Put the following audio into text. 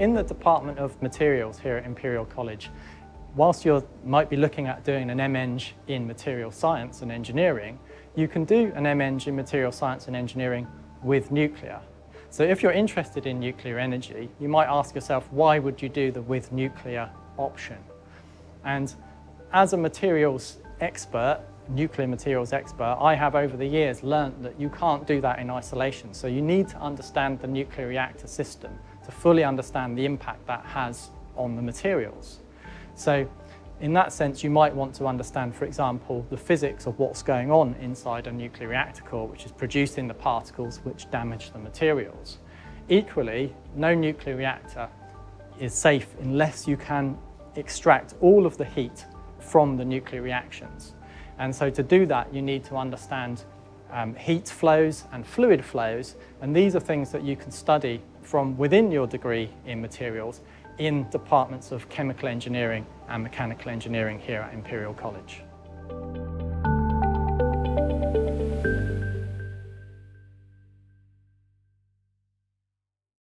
in the Department of Materials here at Imperial College, whilst you might be looking at doing an MEng in material science and engineering, you can do an MEng in material science and engineering with nuclear. So if you're interested in nuclear energy, you might ask yourself, why would you do the with nuclear option? And as a materials expert, nuclear materials expert, I have over the years learnt that you can't do that in isolation. So you need to understand the nuclear reactor system to fully understand the impact that has on the materials. So in that sense, you might want to understand, for example, the physics of what's going on inside a nuclear reactor core, which is producing the particles which damage the materials. Equally, no nuclear reactor is safe unless you can extract all of the heat from the nuclear reactions. And so to do that, you need to understand um, heat flows and fluid flows, and these are things that you can study from within your degree in materials in departments of chemical engineering and mechanical engineering here at Imperial College.